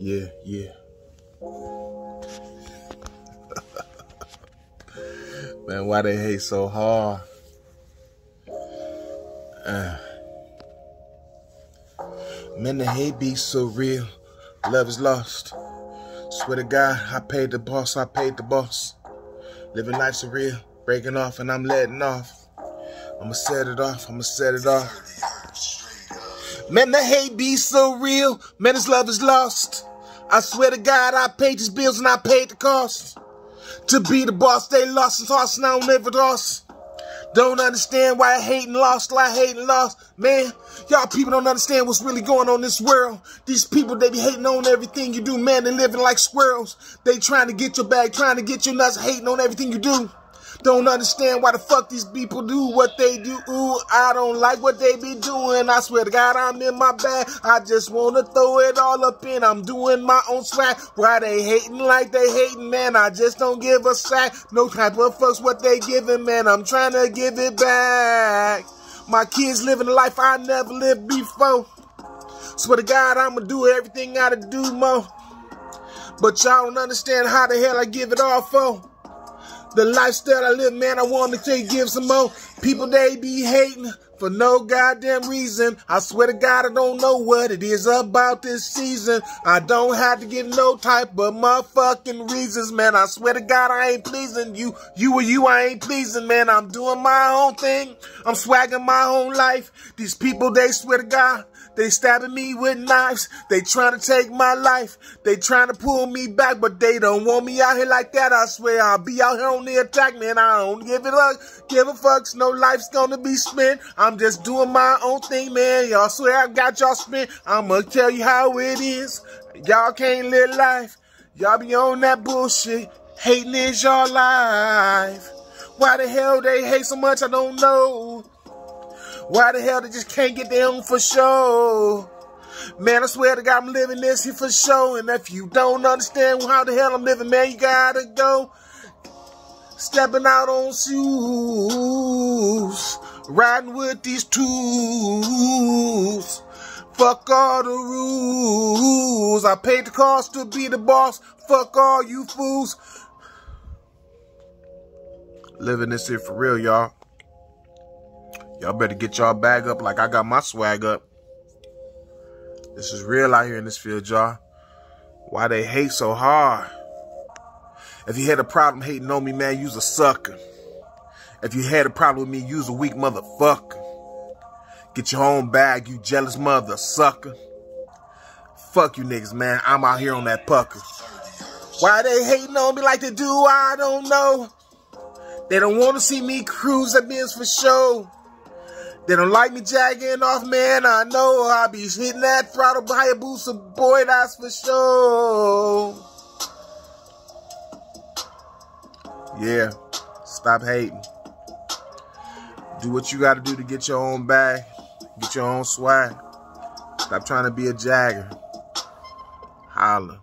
Yeah, yeah. Man, why they hate so hard? Uh. Man, the hate be so real. Love is lost. Swear to God, I paid the boss, I paid the boss. Living life surreal, breaking off and I'm letting off. I'ma set it off, I'ma set it off. Man, the hate be so real. Man, this love is lost. I swear to God, I paid these bills and I paid the cost. To be the boss, they lost and tossed, now never lost. Don't understand why I hate and lost, I hate and lost. Man, y'all people don't understand what's really going on in this world. These people, they be hating on everything you do, man. They living like squirrels. They trying to get your bag, trying to get your nuts, hating on everything you do. Don't understand why the fuck these people do what they do. Ooh, I don't like what they be doing. I swear to God, I'm in my bag. I just wanna throw it all up in. I'm doing my own swag. Why they hating like they hating, man? I just don't give a sack. No type of fucks what they giving, man. I'm trying to give it back. My kids living a life I never lived before. Swear to God, I'ma do everything I to do more. But y'all don't understand how the hell I give it all for. The lifestyle I live, man, I want to take give some more. People, they be hating for no goddamn reason. I swear to God, I don't know what it is about this season. I don't have to get no type of motherfucking reasons, man. I swear to God, I ain't pleasing you. You or you, I ain't pleasing, man. I'm doing my own thing. I'm swagging my own life. These people, they swear to God, they stabbing me with knives. They trying to take my life. They trying to pull me back, but they don't want me out here like that. I swear I'll be out here on the attack, man. I don't give it up, give a fucks. No life's gonna be spent. I'm just doing my own thing, man. Y'all swear I got y'all spent. I'ma tell you how it is. Y'all can't live life. Y'all be on that bullshit. Hating is your life. Why the hell they hate so much, I don't know. Why the hell they just can't get own for sure? Man, I swear to God, I'm living this here for sure. And if you don't understand how the hell I'm living, man, you gotta go. Stepping out on shoes. Riding with these tools. Fuck all the rules. I paid the cost to be the boss. Fuck all you fools. Living this here for real, y'all. Y'all better get y'all bag up like I got my swag up. This is real out here in this field, y'all. Why they hate so hard? If you had a problem hating on me, man, you's a sucker. If you had a problem with me, you's a weak motherfucker. Get your own bag, you jealous mother sucker. Fuck you niggas, man. I'm out here on that pucker. Why they hating on me like they do, I don't know. They don't want to see me cruise at Benz for show. They don't like me jagging off, man. I know I be hitting that throttle by a booster, boy, that's for sure. Yeah, stop hating. Do what you got to do to get your own bag, get your own swag. Stop trying to be a jagger. Holla.